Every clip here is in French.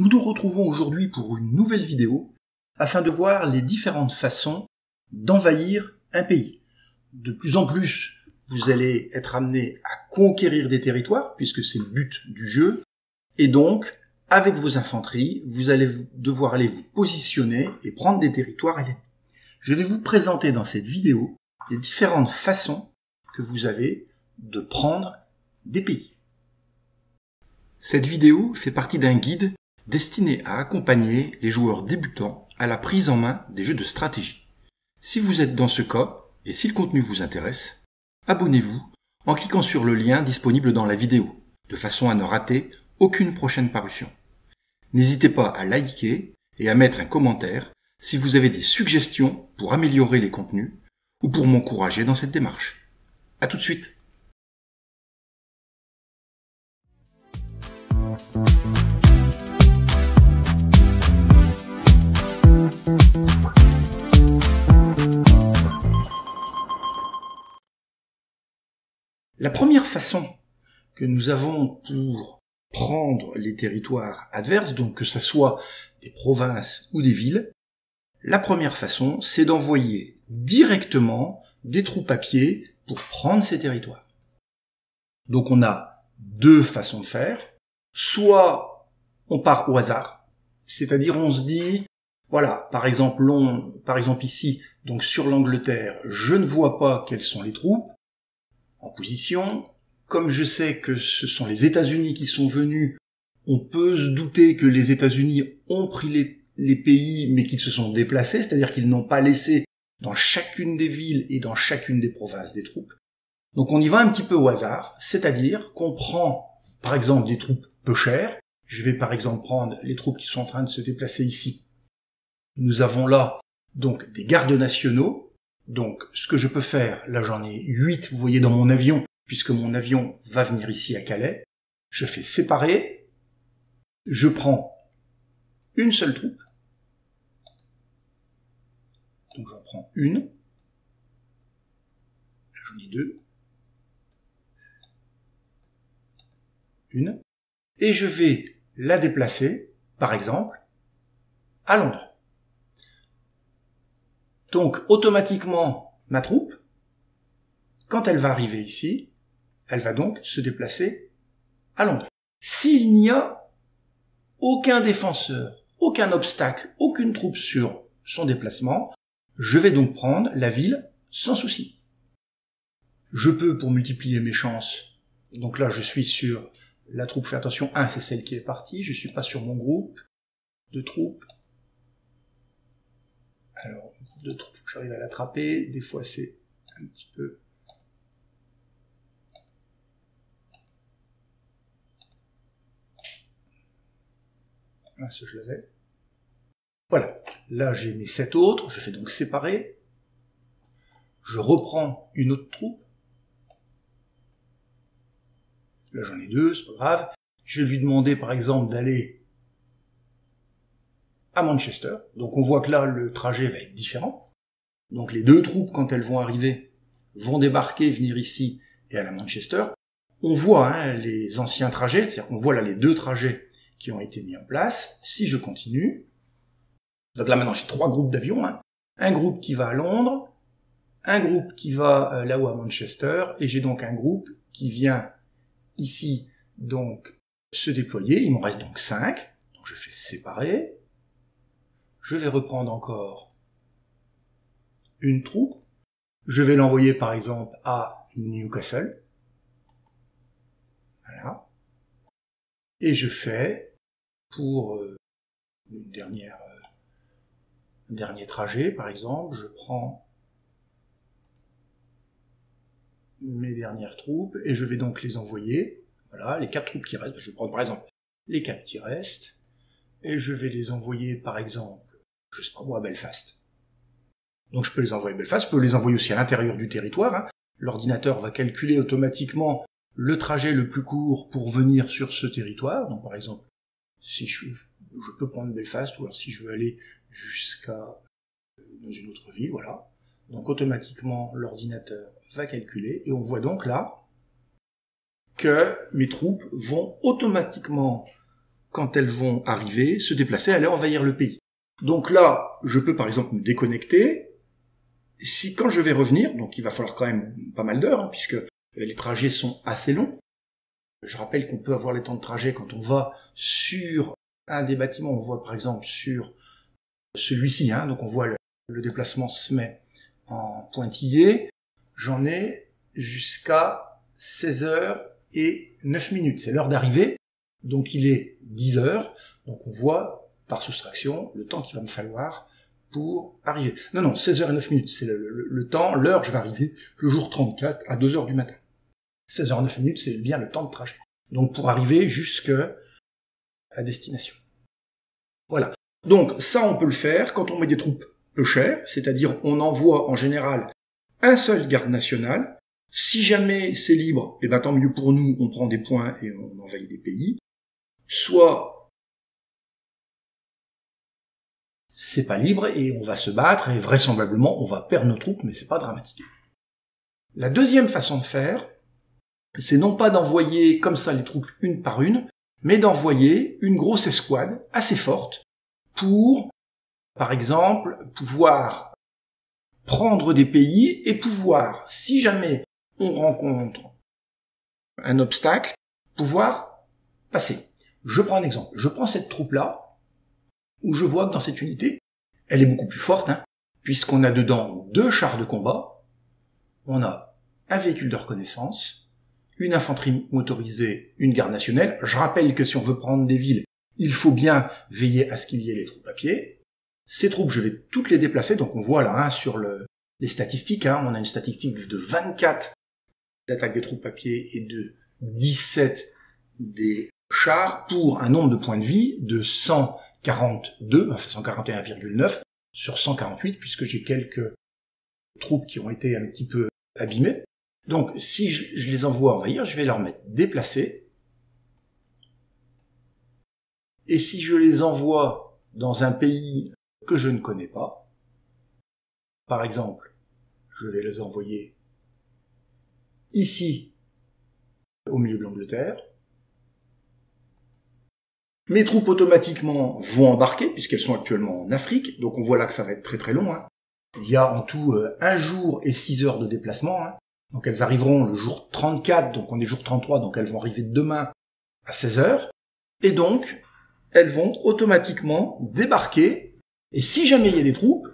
Nous nous retrouvons aujourd'hui pour une nouvelle vidéo afin de voir les différentes façons d'envahir un pays. De plus en plus, vous allez être amené à conquérir des territoires puisque c'est le but du jeu et donc avec vos infanteries, vous allez devoir aller vous positionner et prendre des territoires. Je vais vous présenter dans cette vidéo les différentes façons que vous avez de prendre des pays. Cette vidéo fait partie d'un guide destiné à accompagner les joueurs débutants à la prise en main des jeux de stratégie. Si vous êtes dans ce cas, et si le contenu vous intéresse, abonnez-vous en cliquant sur le lien disponible dans la vidéo, de façon à ne rater aucune prochaine parution. N'hésitez pas à liker et à mettre un commentaire si vous avez des suggestions pour améliorer les contenus ou pour m'encourager dans cette démarche. A tout de suite La première façon que nous avons pour prendre les territoires adverses, donc que ce soit des provinces ou des villes, la première façon, c'est d'envoyer directement des troupes à pied pour prendre ces territoires. Donc on a deux façons de faire. Soit on part au hasard, c'est-à-dire on se dit, voilà, par exemple, par exemple ici, donc sur l'Angleterre, je ne vois pas quelles sont les troupes, en position. Comme je sais que ce sont les États-Unis qui sont venus, on peut se douter que les États-Unis ont pris les, pays, mais qu'ils se sont déplacés, c'est-à-dire qu'ils n'ont pas laissé dans chacune des villes et dans chacune des provinces des troupes. Donc on y va un petit peu au hasard, c'est-à-dire qu'on prend par exemple des troupes peu chères. Je vais par exemple prendre les troupes qui sont en train de se déplacer ici. Nous avons là donc des gardes nationaux donc, ce que je peux faire, là j'en ai 8, vous voyez, dans mon avion, puisque mon avion va venir ici à Calais. Je fais séparer. Je prends une seule troupe. Donc j'en prends une. Là j'en ai deux. Une. Et je vais la déplacer, par exemple, à Londres. Donc automatiquement, ma troupe, quand elle va arriver ici, elle va donc se déplacer à Londres. S'il n'y a aucun défenseur, aucun obstacle, aucune troupe sur son déplacement, je vais donc prendre la ville sans souci. Je peux, pour multiplier mes chances, donc là je suis sur la troupe, fais attention, 1 c'est celle qui est partie, je suis pas sur mon groupe de troupes. Alors, de troupes, j'arrive à l'attraper. Des fois, c'est un petit peu... Ah, ça, je l'avais. Voilà. Là, j'ai mes sept autres. Je fais donc séparer. Je reprends une autre troupe. Là, j'en ai deux, c'est pas grave. Je vais lui demander, par exemple, d'aller à Manchester. Donc on voit que là, le trajet va être différent. Donc les deux troupes, quand elles vont arriver, vont débarquer, venir ici et aller à Manchester. On voit hein, les anciens trajets, c'est-à-dire qu'on voit là les deux trajets qui ont été mis en place. Si je continue, donc là maintenant j'ai trois groupes d'avions, hein. un groupe qui va à Londres, un groupe qui va euh, là-haut à Manchester, et j'ai donc un groupe qui vient ici donc se déployer. Il m'en reste donc cinq. Donc je fais séparer je vais reprendre encore une troupe, je vais l'envoyer par exemple à Newcastle, voilà, et je fais pour euh, euh, un dernier trajet par exemple, je prends mes dernières troupes et je vais donc les envoyer, voilà, les quatre troupes qui restent, je prends par exemple les quatre qui restent, et je vais les envoyer par exemple je sais pas à Belfast. Donc je peux les envoyer à Belfast, je peux les envoyer aussi à l'intérieur du territoire. Hein. L'ordinateur va calculer automatiquement le trajet le plus court pour venir sur ce territoire. Donc par exemple, si je, je peux prendre Belfast, ou alors si je veux aller jusqu'à euh, dans une autre ville, voilà. Donc automatiquement, l'ordinateur va calculer, et on voit donc là que mes troupes vont automatiquement quand elles vont arriver, se déplacer, aller envahir le pays. Donc là, je peux par exemple me déconnecter. Si quand je vais revenir, donc il va falloir quand même pas mal d'heures, hein, puisque les trajets sont assez longs. Je rappelle qu'on peut avoir les temps de trajet quand on va sur un des bâtiments. On voit par exemple sur celui-ci, hein, donc on voit le, le déplacement se met en pointillé. J'en ai jusqu'à 16 heures et 9 minutes. C'est l'heure d'arrivée. Donc il est 10 heures. Donc on voit par soustraction le temps qu'il va me falloir pour arriver. Non, non, 16 heures et 9 minutes, c'est le, temps, l'heure, je vais arriver le jour 34 à 2 heures du matin. 16 heures et 9 minutes, c'est bien le temps de trajet. Donc pour arriver jusque à destination. Voilà. Donc ça, on peut le faire quand on met des troupes peu chères, c'est-à-dire on envoie en général un seul garde national. Si jamais c'est libre, eh ben tant mieux pour nous, on prend des points et on envahit des pays. Soit c'est pas libre et on va se battre et vraisemblablement on va perdre nos troupes, mais c'est pas dramatique. La deuxième façon de faire, c'est non pas d'envoyer comme ça les troupes une par une, mais d'envoyer une grosse escouade assez forte pour, par exemple, pouvoir prendre des pays et pouvoir, si jamais on rencontre un obstacle, pouvoir passer. Je prends un exemple. Je prends cette troupe-là, où je vois que dans cette unité, elle est beaucoup plus forte, hein, puisqu'on a dedans deux chars de combat, on a un véhicule de reconnaissance, une infanterie motorisée, une garde nationale. Je rappelle que si on veut prendre des villes, il faut bien veiller à ce qu'il y ait les troupes à pied. Ces troupes, je vais toutes les déplacer, donc on voit là hein, sur le, les statistiques, hein, on a une statistique de 24 d'attaque des troupes à pied et de 17 des chars pour un nombre de points de vie de 142, enfin 141,9 sur 148 puisque j'ai quelques troupes qui ont été un petit peu abîmées. Donc si je, les envoie envahir, je vais leur mettre déplacés. Et si je les envoie dans un pays que je ne connais pas, par exemple, je vais les envoyer ici, au milieu de l'Angleterre, mes troupes automatiquement vont embarquer, puisqu'elles sont actuellement en Afrique, donc on voit là que ça va être très très long. Hein. Il y a en tout euh, un jour et six heures de déplacement. Hein. Donc elles arriveront le jour 34, donc on est jour 33, donc elles vont arriver demain à 16 heures. Et donc, elles vont automatiquement débarquer. Et si jamais il y a des troupes,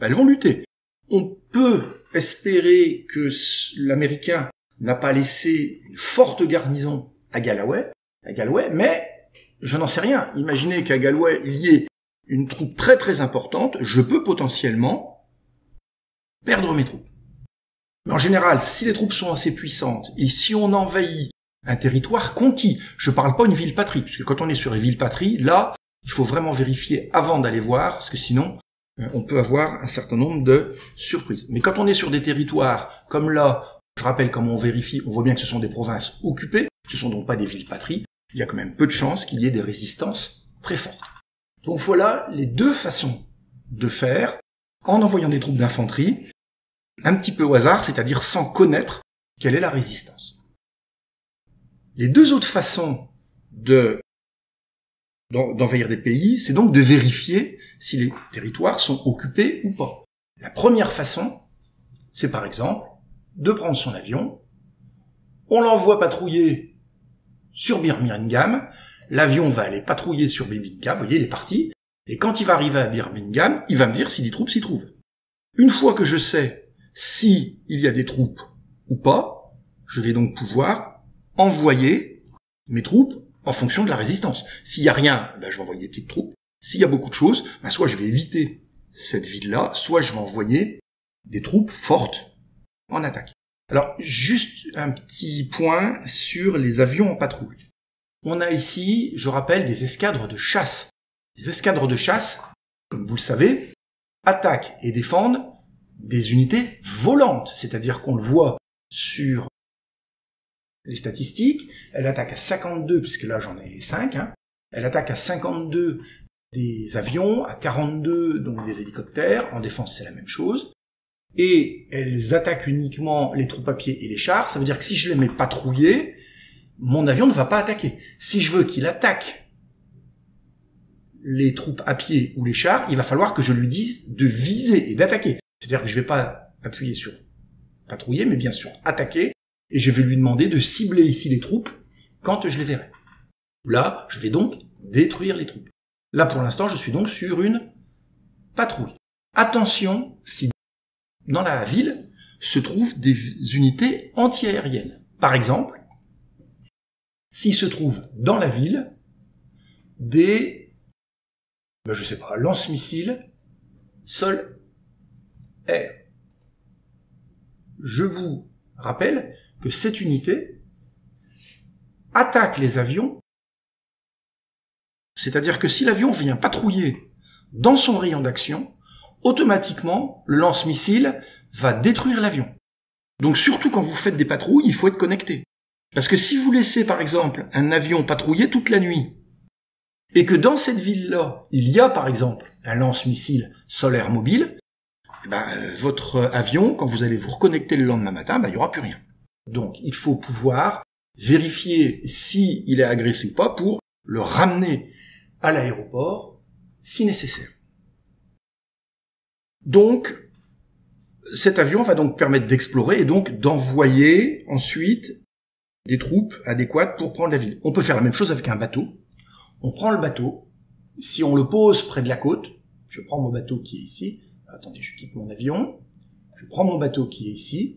elles vont lutter. On peut espérer que l'Américain n'a pas laissé une forte garnison à Galloway, à Galway, mais je n'en sais rien. Imaginez qu'à Galway, il y ait une troupe très très importante, je peux potentiellement perdre mes troupes. Mais en général, si les troupes sont assez puissantes, et si on envahit un territoire conquis, je ne parle pas une ville patrie, puisque quand on est sur les villes patries, là, il faut vraiment vérifier avant d'aller voir, parce que sinon, euh, on peut avoir un certain nombre de surprises. Mais quand on est sur des territoires comme là, je rappelle comment on vérifie, on voit bien que ce sont des provinces occupées, ce sont donc pas des villes patries, il y a quand même peu de chances qu'il y ait des résistances très fortes. Donc voilà les deux façons de faire en envoyant des troupes d'infanterie, un petit peu au hasard, c'est-à-dire sans connaître quelle est la résistance. Les deux autres façons de d'envahir des pays, c'est donc de vérifier si les territoires sont occupés ou pas. La première façon, c'est par exemple de prendre son avion, on l'envoie patrouiller sur Birmingham. L'avion va aller patrouiller sur Birmingham, vous voyez, il est parti. Et quand il va arriver à Birmingham, il va me dire si des troupes s'y trouvent. Une fois que je sais si il y a des troupes ou pas, je vais donc pouvoir envoyer mes troupes en fonction de la résistance. S'il y a rien, ben je vais envoyer des petites troupes. S'il y a beaucoup de choses, ben soit je vais éviter cette ville-là, soit je vais envoyer des troupes fortes en attaque. Alors, juste un petit point sur les avions en patrouille. On a ici, je rappelle, des escadres de chasse. Les escadres de chasse, comme vous le savez, attaquent et défendent des unités volantes, c'est-à-dire qu'on le voit sur les statistiques, elle attaque à 52, puisque là j'en ai 5, hein. elle attaque à 52 des avions, à 42 donc des hélicoptères, en défense c'est la même chose, et elles attaquent uniquement les troupes à pied et les chars, ça veut dire que si je les mets patrouiller, mon avion ne va pas attaquer. Si je veux qu'il attaque les troupes à pied ou les chars, il va falloir que je lui dise de viser et d'attaquer. C'est-à-dire que je vais pas appuyer sur patrouiller, mais bien sûr attaquer, et je vais lui demander de cibler ici les troupes quand je les verrai. Là, je vais donc détruire les troupes. Là, pour l'instant, je suis donc sur une patrouille. Attention, si dans la ville se trouvent des unités antiaériennes. Par exemple, s'il se trouve dans la ville des, ben je sais pas, lance-missiles sol-air. Je vous rappelle que cette unité attaque les avions, c'est-à-dire que si l'avion vient patrouiller dans son rayon d'action, automatiquement, le lance-missile va détruire l'avion. Donc surtout quand vous faites des patrouilles, il faut être connecté. Parce que si vous laissez par exemple un avion patrouiller toute la nuit, et que dans cette ville-là, il y a par exemple un lance-missile solaire mobile, eh ben, euh, votre avion, quand vous allez vous reconnecter le lendemain matin, ben, il n'y aura plus rien. Donc il faut pouvoir vérifier s'il il est agressé ou pas pour le ramener à l'aéroport si nécessaire. Donc, cet avion va donc permettre d'explorer et donc d'envoyer ensuite des troupes adéquates pour prendre la ville. On peut faire la même chose avec un bateau. On prend le bateau, si on le pose près de la côte, je prends mon bateau qui est ici, attendez, je quitte mon avion, je prends mon bateau qui est ici,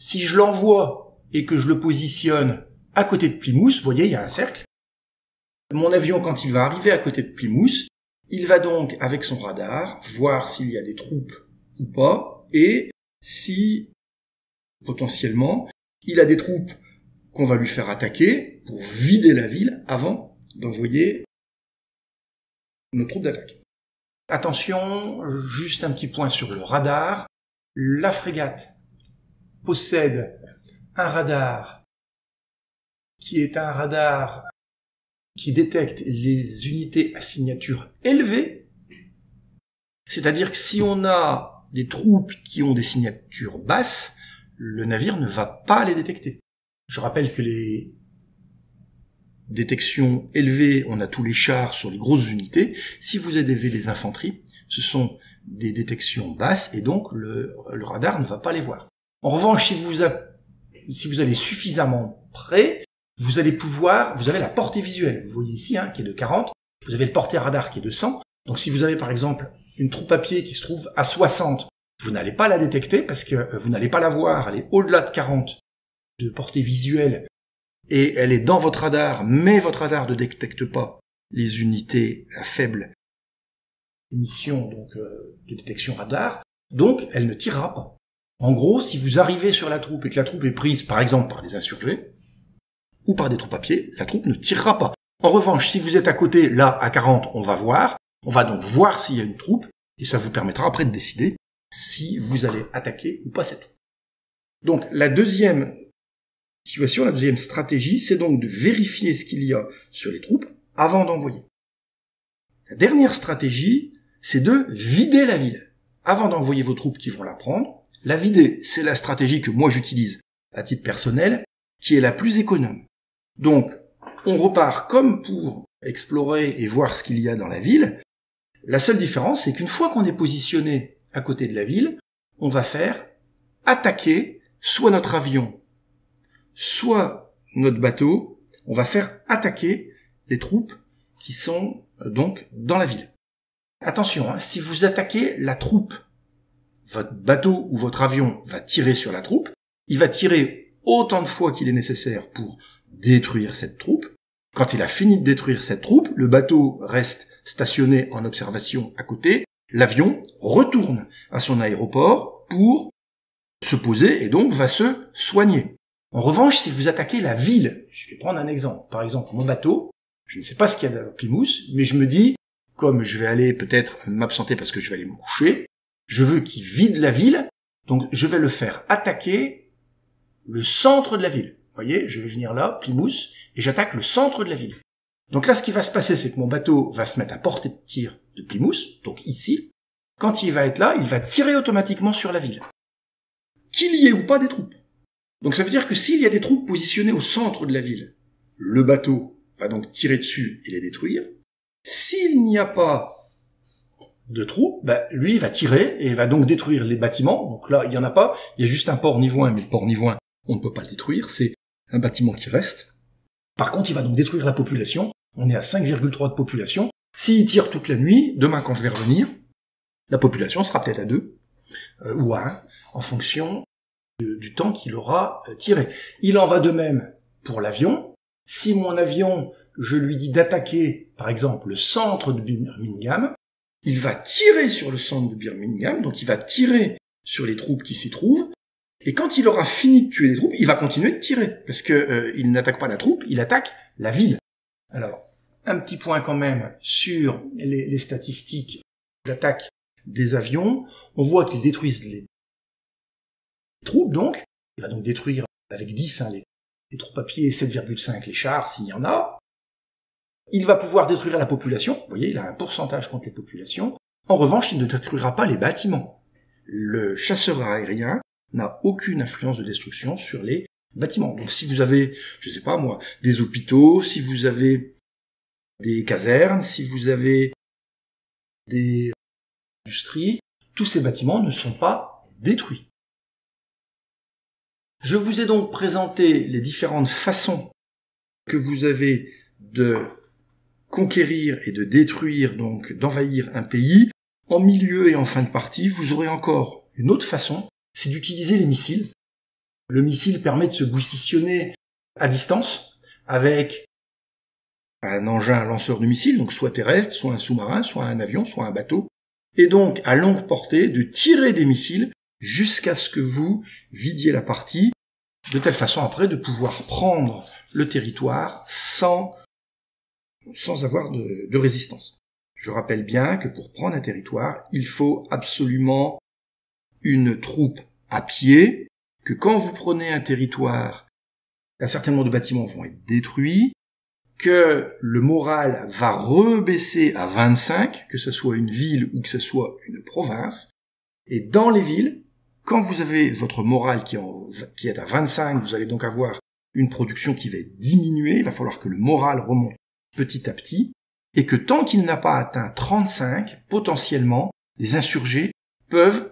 si je l'envoie et que je le positionne à côté de Plymouth, vous voyez, il y a un cercle, mon avion, quand il va arriver à côté de Plymouth, il va donc, avec son radar, voir s'il y a des troupes ou pas, et si, potentiellement, il a des troupes qu'on va lui faire attaquer pour vider la ville avant d'envoyer nos troupes d'attaque. Attention, juste un petit point sur le radar. La frégate possède un radar qui est un radar qui détecte les unités à signature élevée. C'est-à-dire que si on a des troupes qui ont des signatures basses, le navire ne va pas les détecter. Je rappelle que les détections élevées, on a tous les chars sur les grosses unités. Si vous avez des infanteries, ce sont des détections basses et donc le, radar ne va pas les voir. En revanche, si vous, si vous allez suffisamment près, vous allez pouvoir, vous avez la portée visuelle, vous voyez ici, hein, qui est de 40, vous avez le portée radar qui est de 100, donc si vous avez par exemple une troupe à pied qui se trouve à 60, vous n'allez pas la détecter parce que euh, vous n'allez pas la voir, elle est au-delà de 40 de portée visuelle et elle est dans votre radar, mais votre radar ne détecte pas les unités à faible émission donc, euh, de détection radar, donc elle ne tirera pas. En gros, si vous arrivez sur la troupe et que la troupe est prise par exemple par des insurgés, ou par des troupes à pied, la troupe ne tirera pas. En revanche, si vous êtes à côté, là, à 40, on va voir. On va donc voir s'il y a une troupe, et ça vous permettra après de décider si vous allez attaquer ou pas cette troupe. Donc, la deuxième situation, la deuxième stratégie, c'est donc de vérifier ce qu'il y a sur les troupes avant d'envoyer. La dernière stratégie, c'est de vider la ville. Avant d'envoyer vos troupes qui vont la prendre, la vider, c'est la stratégie que moi j'utilise à titre personnel, qui est la plus économe. Donc, on repart comme pour explorer et voir ce qu'il y a dans la ville. La seule différence, c'est qu'une fois qu'on est positionné à côté de la ville, on va faire attaquer soit notre avion, soit notre bateau. On va faire attaquer les troupes qui sont euh, donc dans la ville. Attention, hein, si vous attaquez la troupe, votre bateau ou votre avion va tirer sur la troupe, il va tirer autant de fois qu'il est nécessaire pour détruire cette troupe. Quand il a fini de détruire cette troupe, le bateau reste stationné en observation à côté, l'avion retourne à son aéroport pour se poser et donc va se soigner. En revanche, si vous attaquez la ville, je vais prendre un exemple. Par exemple, mon bateau, je ne sais pas ce qu'il y a dans Plymouth, mais je me dis, comme je vais aller peut-être m'absenter parce que je vais aller me coucher, je veux qu'il vide la ville, donc je vais le faire attaquer le centre de la ville voyez, je vais venir là, Plymouth, et j'attaque le centre de la ville. Donc là, ce qui va se passer, c'est que mon bateau va se mettre à portée de tir de Plymouth, donc ici. Quand il va être là, il va tirer automatiquement sur la ville. Qu'il y ait ou pas des troupes. Donc ça veut dire que s'il y a des troupes positionnées au centre de la ville, le bateau va donc tirer dessus et les détruire. S'il n'y a pas de troupes, ben, lui va tirer et va donc détruire les bâtiments. Donc là, il y en a pas. Il y a juste un port niveau 1, mais le port niveau 1, on ne peut pas le détruire. C'est un bâtiment qui reste. Par contre, il va donc détruire la population. On est à 5,3 de population. S'il tire toute la nuit, demain quand je vais revenir, la population sera peut-être à 2 euh, ou à 1, en fonction du temps qu'il aura euh, tiré. Il en va de même pour l'avion. Si mon avion, je lui dis d'attaquer, par exemple, le centre de Birmingham, il va tirer sur le centre de Birmingham, donc il va tirer sur les troupes qui s'y trouvent, et quand il aura fini de tuer les troupes, il va continuer de tirer, parce que euh, il n'attaque pas la troupe, il attaque la ville. Alors, un petit point quand même sur les, les statistiques d'attaque des avions. On voit qu'ils détruisent les troupes, donc. Il va donc détruire avec 10 hein, les, troupes à pied, 7,5 les chars, s'il y en a. Il va pouvoir détruire la population. Vous voyez, il a un pourcentage contre les populations. En revanche, il ne détruira pas les bâtiments. Le chasseur aérien n'a aucune influence de destruction sur les bâtiments. Donc si vous avez, je sais pas moi, des hôpitaux, si vous avez des casernes, si vous avez des industries, tous ces bâtiments ne sont pas détruits. Je vous ai donc présenté les différentes façons que vous avez de conquérir et de détruire, donc d'envahir un pays. En milieu et en fin de partie, vous aurez encore une autre façon, c'est d'utiliser les missiles. Le missile permet de se positionner à distance avec un engin lanceur de missiles, donc soit terrestre, soit un sous-marin, soit un avion, soit un bateau, et donc à longue portée de tirer des missiles jusqu'à ce que vous vidiez la partie, de telle façon après de pouvoir prendre le territoire sans, avoir de résistance. Je rappelle bien que pour prendre un territoire, il faut absolument une troupe à pied, que quand vous prenez un territoire, un certain nombre de bâtiments vont être détruits, que le moral va rebaisser à 25, que ce soit une ville ou que ce soit une province, et dans les villes, quand vous avez votre morale qui, qui est à 25, vous allez donc avoir une production qui va diminuer, il va falloir que le moral remonte petit à petit, et que tant qu'il n'a pas atteint 35, potentiellement, les insurgés peuvent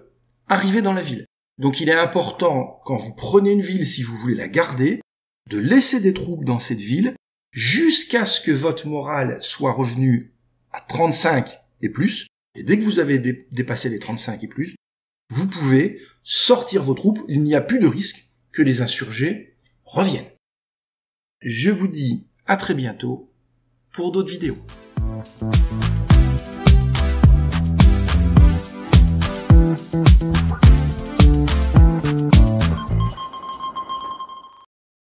arriver dans la ville. Donc il est important, quand vous prenez une ville, si vous voulez la garder, de laisser des troupes dans cette ville jusqu'à ce que votre morale soit revenu à 35 et plus. Et dès que vous avez dépassé les 35 et plus, vous pouvez sortir vos troupes, il n'y a plus de risque que les insurgés reviennent. Je vous dis à très bientôt pour d'autres vidéos.